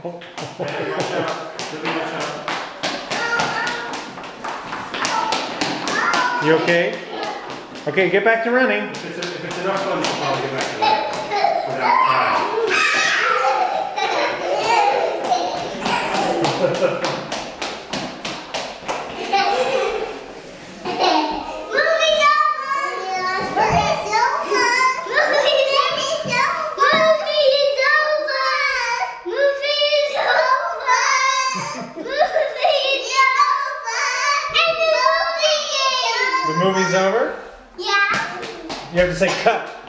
You okay? Okay, get back to running. If it's, a, if it's enough fun, you'll probably get back to running without time. The movie's over. Yeah. You have to say cut.